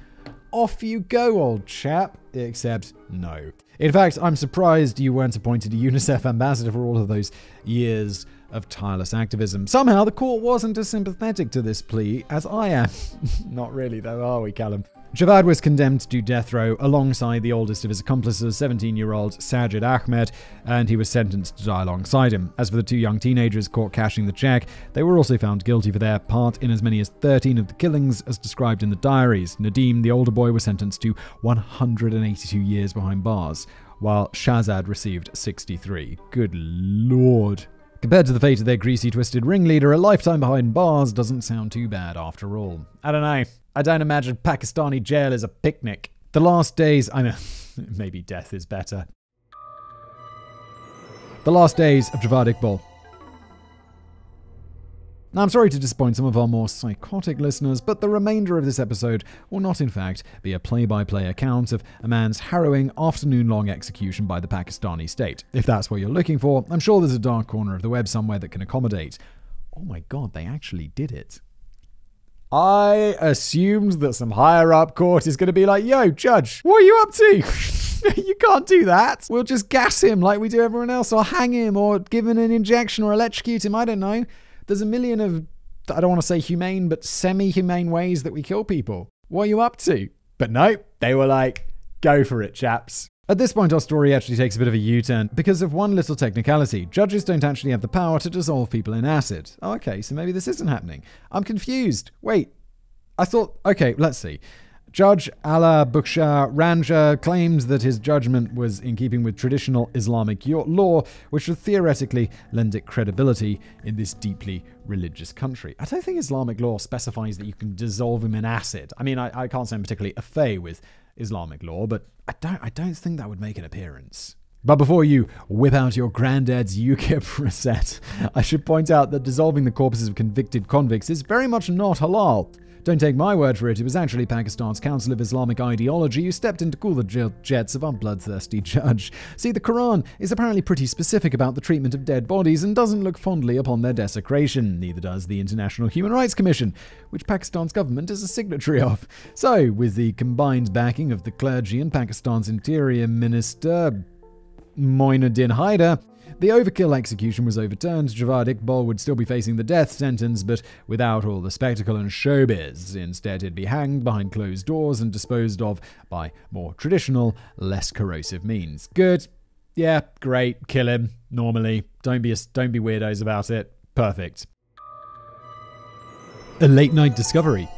Off you go, old chap. Except, no. In fact, I'm surprised you weren't appointed a UNICEF ambassador for all of those years of tireless activism. Somehow, the court wasn't as sympathetic to this plea as I am. (laughs) Not really, though, are we, Callum? Javed was condemned to death row alongside the oldest of his accomplices, 17 year old Sajid Ahmed, and he was sentenced to die alongside him. As for the two young teenagers caught cashing the check, they were also found guilty for their part in as many as 13 of the killings as described in the diaries. Nadeem, the older boy, was sentenced to 182 years behind bars, while Shazad received 63. Good lord. Compared to the fate of their greasy twisted ringleader, a lifetime behind bars doesn't sound too bad after all. I don't know. I don't imagine Pakistani jail is a picnic. The last days, I mean, (laughs) maybe death is better. The last days of Javed Iqbal. Now, I'm sorry to disappoint some of our more psychotic listeners, but the remainder of this episode will not, in fact, be a play by play account of a man's harrowing afternoon long execution by the Pakistani state. If that's what you're looking for, I'm sure there's a dark corner of the web somewhere that can accommodate. Oh my god, they actually did it. I assumed that some higher up court is going to be like, yo, judge, what are you up to? (laughs) you can't do that. We'll just gas him like we do everyone else, or hang him, or give him an injection, or electrocute him. I don't know. There's a million of, I don't want to say humane, but semi humane ways that we kill people. What are you up to? But no, they were like, go for it, chaps. At this point, our story actually takes a bit of a U turn because of one little technicality. Judges don't actually have the power to dissolve people in acid. Oh, okay, so maybe this isn't happening. I'm confused. Wait, I thought, okay, let's see. Judge Ala Bukhshar Ranja claims that his judgment was in keeping with traditional Islamic law, which would theoretically lend it credibility in this deeply religious country. I don't think Islamic law specifies that you can dissolve him in acid. I mean, I, I can't say I'm particularly a fay with Islamic law, but I don't, I don't think that would make an appearance. But before you whip out your granddad's UKIP (laughs) reset, I should point out that dissolving the corpses of convicted convicts is very much not halal. Don't take my word for it, it was actually Pakistan's Council of Islamic Ideology who stepped in to cool the jets of our bloodthirsty (laughs) judge. See, the Quran is apparently pretty specific about the treatment of dead bodies and doesn't look fondly upon their desecration. Neither does the International Human Rights Commission, which Pakistan's government is a signatory of. So, with the combined backing of the clergy and Pakistan's Interior Minister, Moinuddin Haider, the overkill execution was overturned. Javed Iqbal would still be facing the death sentence, but without all the spectacle and showbiz. Instead, he'd be hanged behind closed doors and disposed of by more traditional, less corrosive means. Good. Yeah, great. Kill him. Normally. Don't be a, don't be weirdos about it. Perfect. A late night discovery.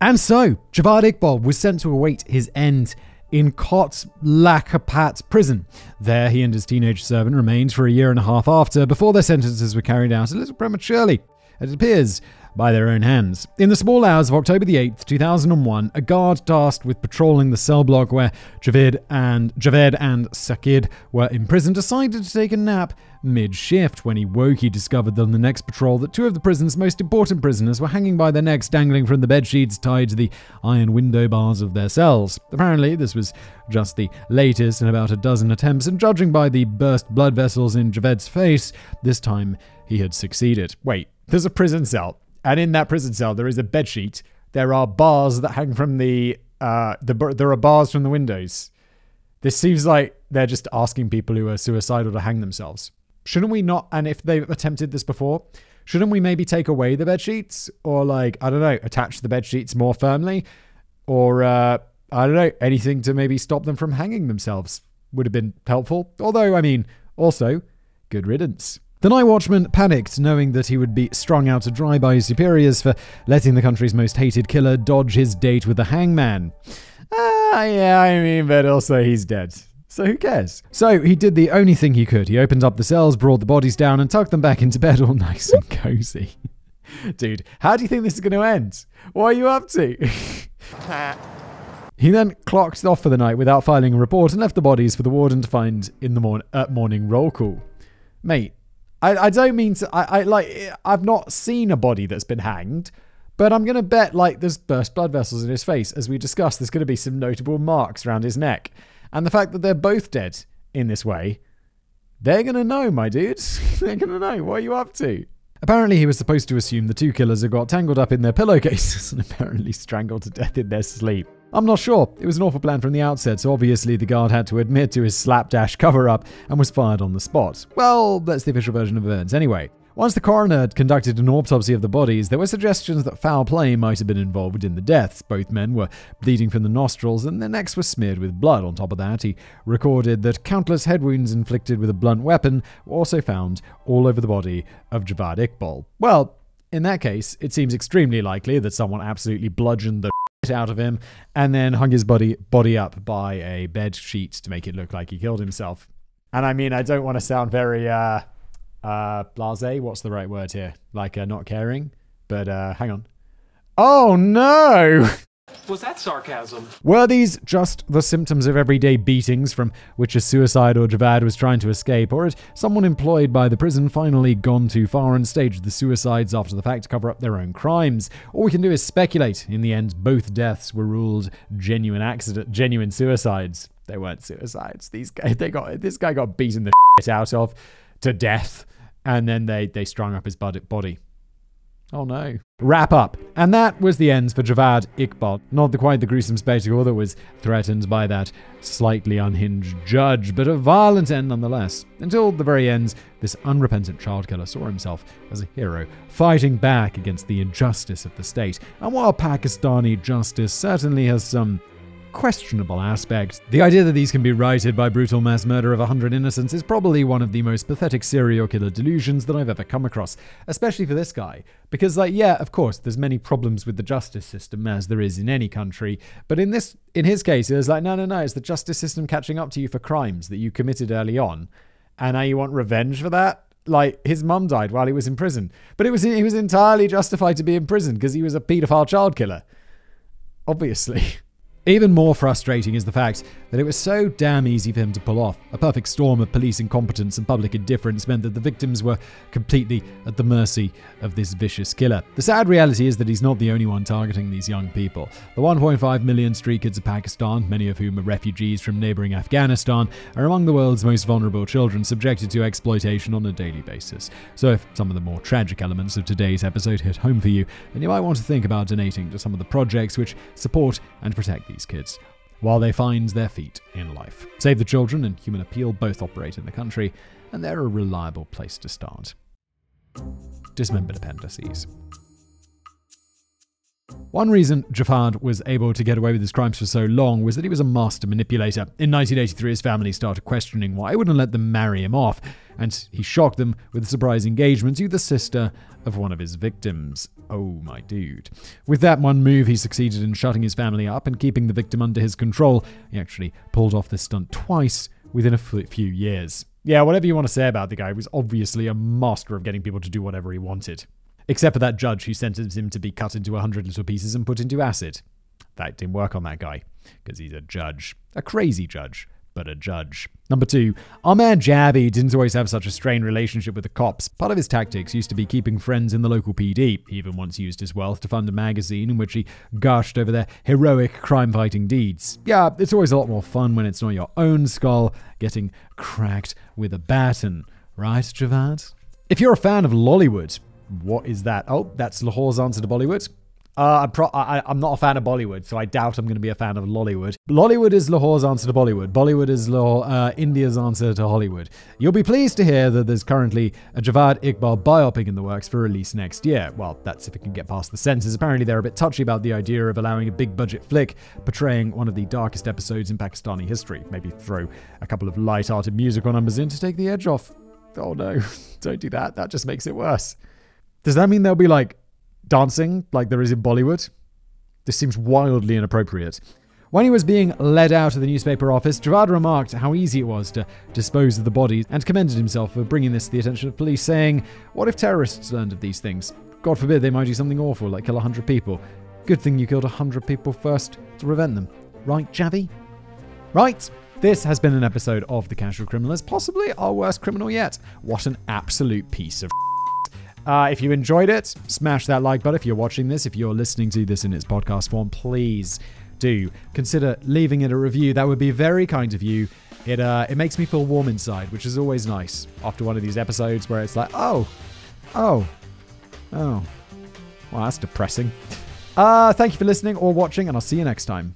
And so, Javed Iqbal was sent to await his end in Kot Lakhpat prison. There, he and his teenage servant remained for a year and a half after, before their sentences were carried out a little prematurely. It appears by their own hands. In the small hours of October the 8th, 2001, a guard tasked with patrolling the cell block where Javed and Javed and Sajid were imprisoned decided to take a nap mid-shift. When he woke, he discovered on the next patrol that two of the prison's most important prisoners were hanging by their necks, dangling from the bed sheets tied to the iron window bars of their cells. Apparently, this was just the latest in about a dozen attempts, and judging by the burst blood vessels in Javed's face, this time he had succeeded. Wait, there's a prison cell, and in that prison cell there is a bed sheet. There are bars that hang from the uh, the there are bars from the windows. This seems like they're just asking people who are suicidal to hang themselves. Shouldn't we not? And if they've attempted this before, Shouldn't we maybe take away the bed sheets or like I don't know, attach the bed sheets more firmly, or uh, I don't know, anything to maybe stop them from hanging themselves would have been helpful. Although I mean, also good riddance. The night watchman panicked, knowing that he would be strung out to dry by his superiors for letting the country's most hated killer dodge his date with the hangman. Ah, yeah, I mean, but also he's dead. So who cares? So he did the only thing he could. He opened up the cells, brought the bodies down, and tucked them back into bed all (laughs) nice and cozy. (laughs) Dude, how do you think this is going to end? What are you up to? (laughs) he then clocked off for the night without filing a report and left the bodies for the warden to find in the morn- uh, morning roll call. Mate, I, I don't mean to. I, I like. I've not seen a body that's been hanged, but I'm gonna bet like there's burst blood vessels in his face. As we discussed, there's gonna be some notable marks around his neck, and the fact that they're both dead in this way, they're gonna know, my dudes. (laughs) they're gonna know. What are you up to? Apparently, he was supposed to assume the two killers had got tangled up in their pillowcases (laughs) and apparently strangled to death in their sleep. I'm not sure. It was an awful plan from the outset, so obviously the guard had to admit to his slapdash cover up and was fired on the spot. Well, that's the official version of events anyway. Once the coroner had conducted an autopsy of the bodies, there were suggestions that foul play might have been involved in the deaths. Both men were bleeding from the nostrils and their necks were smeared with blood. On top of that, he recorded that countless head wounds inflicted with a blunt weapon were also found all over the body of Javed Iqbal. Well, in that case, it seems extremely likely that someone absolutely bludgeoned the shit out of him and then hung his body body up by a bed sheet to make it look like he killed himself. And I mean, I don't want to sound very uh uh blase, what's the right word here? Like uh, not caring, but uh hang on. Oh no. Was that sarcasm? Were these just the symptoms of everyday beatings from which a suicide or Javed was trying to escape, or had someone employed by the prison finally gone too far and staged the suicides after the fact to cover up their own crimes? All we can do is speculate. In the end, both deaths were ruled genuine accident, genuine suicides. They weren't suicides. These guys, they got this guy got beaten the (laughs) shit out of to death, and then they they strung up his body. Oh no. Wrap up. And that was the end for Javed Iqbal. Not the, quite the gruesome spectacle that was threatened by that slightly unhinged judge, but a violent end nonetheless. Until the very end, this unrepentant child killer saw himself as a hero, fighting back against the injustice of the state. And while Pakistani justice certainly has some questionable aspects. The idea that these can be righted by brutal mass murder of 100 innocents is probably one of the most pathetic serial killer delusions that I've ever come across, especially for this guy. Because, like, yeah, of course, there's many problems with the justice system, as there is in any country, but in this, in his case, it was like, no, no, no, it's the justice system catching up to you for crimes that you committed early on, and now you want revenge for that? Like his mum died while he was in prison, but it was he was entirely justified to be in prison because he was a paedophile child killer. Obviously. (laughs) Even more frustrating is the fact that it was so damn easy for him to pull off. A perfect storm of police incompetence and public indifference meant that the victims were completely at the mercy of this vicious killer. The sad reality is that he's not the only one targeting these young people. The 1.5 million street kids of Pakistan, many of whom are refugees from neighboring Afghanistan, are among the world's most vulnerable children subjected to exploitation on a daily basis. So if some of the more tragic elements of today's episode hit home for you, then you might want to think about donating to some of the projects which support and protect these kids while they find their feet in life. Save the Children and Human Appeal both operate in the country, and they're a reliable place to start. Dismembered appendices. One reason Javed was able to get away with his crimes for so long was that he was a master manipulator. In 1983, his family started questioning why he wouldn't let them marry him off, and he shocked them with a surprise engagement to the sister of one of his victims. Oh, my dude. With that one move, he succeeded in shutting his family up and keeping the victim under his control. He actually pulled off this stunt twice within a few years. Yeah, whatever you want to say about the guy, he was obviously a master of getting people to do whatever he wanted. Except for that judge who sentenced him to be cut into a hundred little pieces and put into acid. That didn't work on that guy, because he's a judge. A crazy judge, but a judge. Number two, our man Javi didn't always have such a strained relationship with the cops. Part of his tactics used to be keeping friends in the local PD. He even once used his wealth to fund a magazine in which he gushed over their heroic crime fighting deeds. Yeah, it's always a lot more fun when it's not your own skull getting cracked with a baton, right, Javed? If you're a fan of Lollywood, what is that? Oh, that's Lahore's answer to Bollywood. Uh, I, I'm not a fan of Bollywood, so I doubt I'm going to be a fan of Lollywood. Lollywood is Lahore's answer to Bollywood. Bollywood is Lahore, uh, India's answer to Hollywood. You'll be pleased to hear that there's currently a Javed Iqbal biopic in the works for release next year. Well, that's if it can get past the censors. Apparently, they're a bit touchy about the idea of allowing a big budget flick portraying one of the darkest episodes in Pakistani history. Maybe throw a couple of light-hearted musical numbers in to take the edge off. Oh no, (laughs) don't do that. That just makes it worse. Does that mean there'll be like dancing like there is in Bollywood? This seems wildly inappropriate. When he was being led out of the newspaper office, Javed remarked how easy it was to dispose of the bodies and commended himself for bringing this to the attention of police, saying, What if terrorists learned of these things? God forbid they might do something awful like kill 100 people. Good thing you killed 100 people first to prevent them. Right, Javi? Right. This has been an episode of The Casual Criminalist, possibly our worst criminal yet. What an absolute piece of uh, if you enjoyed it, smash that like button. If you're watching this, if you're listening to this in its podcast form, please do consider leaving it a review. That would be very kind of you. It uh, it makes me feel warm inside, which is always nice after one of these episodes where it's like, oh, oh, oh, well, that's depressing. Uh, thank you for listening or watching, and I'll see you next time.